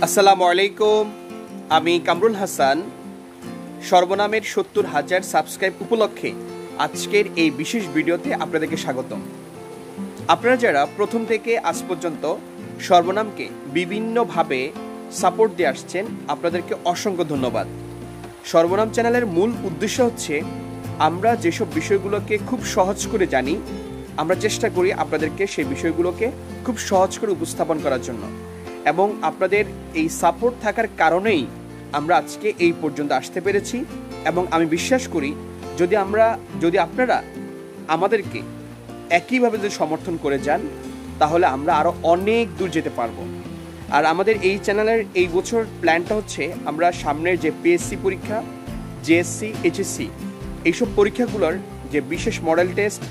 আসসালামু আলাইকুম। আমি কামরুল হাসান। সর্বনামের সত্তর হাজার সাবস্ক্রাইব উপলক্ষে আজকের এই বিশেষ ভিডিওতে আপনাদেরকে স্বাগতম। আপনারা যারা প্রথম থেকে আজ পর্যন্ত সর্বনামকে বিভিন্নভাবে সাপোর্ট দিয়ে আসছেন, আপনাদেরকে অসংখ্য ধন্যবাদ। সর্বনাম চ্যানেলের মূল উদ্দেশ্য হচ্ছে, আমরা যেসব বিষয়গুলোকে খুব সহজ করে জানি, আমরা চেষ্টা করি আপনাদেরকে সেই বিষয়গুলোকে খুব সহজ করে উপস্থাপন করার জন্য। এবং আপনাদের এই সাপোর্ট থাকার কারণেই আমরা আজকে এই পর্যন্ত আসতে পেরেছি এবং আমি বিশ্বাস করি যদি আমরা, যদি আপনারা আমাদেরকে একইভাবে যদি সমর্থন করে যান, তাহলে আমরা আরও অনেক দূর যেতে পারব। আর আমাদের এই চ্যানেলের এই বছর প্ল্যানটা হচ্ছে আমরা সামনের যে পিএসসি পরীক্ষা জেএসসি এইচএসসি এইসব পরীক্ষাগুলোর যে বিশেষ মডেল টেস্ট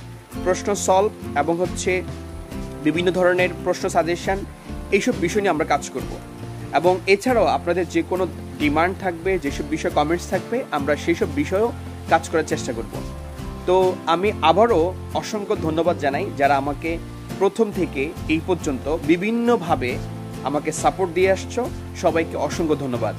প্রশ্ন সলভ এবং হচ্ছে বিভিন্ন ধরনের প্রশ্ন সাজেশন এইসব বিষয় নিয়ে আমরা কাজ করব। এবং এছাড়াও আপনাদের যে কোনো ডিমান্ড থাকবে, যেসব বিষয় কমেন্টস থাকবে, আমরা সেই সব বিষয়েও কাজ করার চেষ্টা করব। তো আমি আবারও অসংখ্য ধন্যবাদ জানাই যারা আমাকে প্রথম থেকে এই পর্যন্ত বিভিন্নভাবে আমাকে সাপোর্ট দিয়ে আসছো। সবাইকে অসংখ্য ধন্যবাদ।